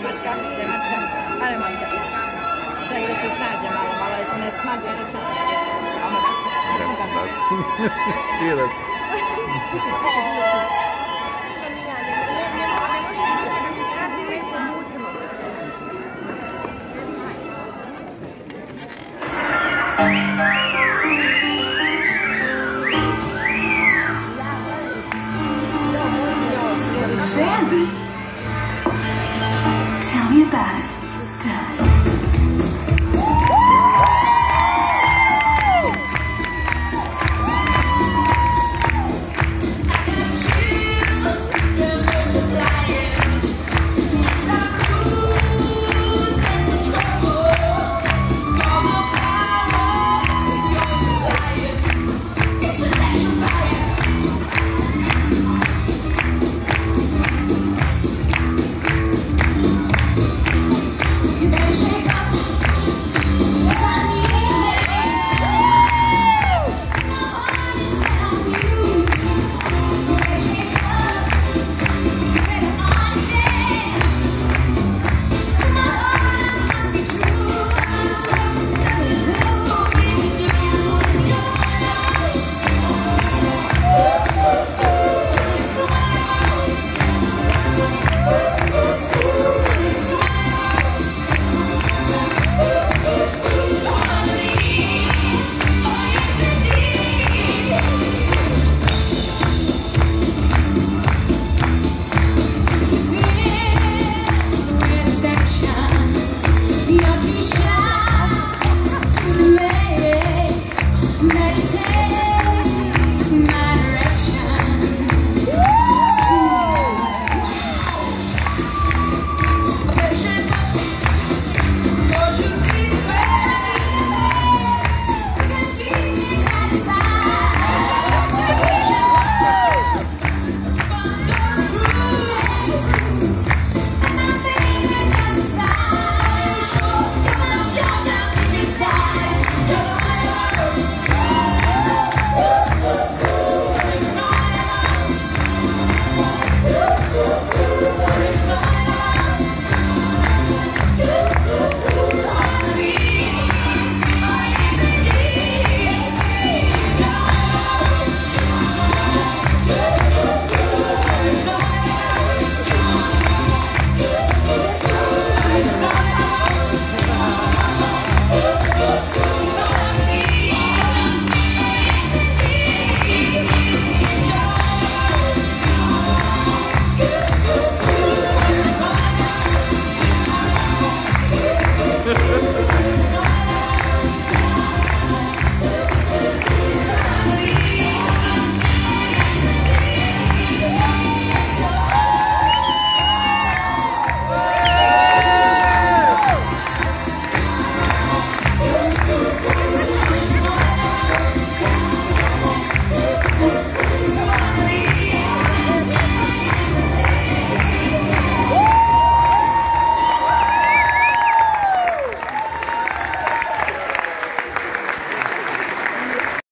Ide mačka, ide mačka. Ajde mačka. Čekaj da se snađe malo, malo je ne snađe. Amo da se. Cheers. Sandy, tell Yeah. Yeah,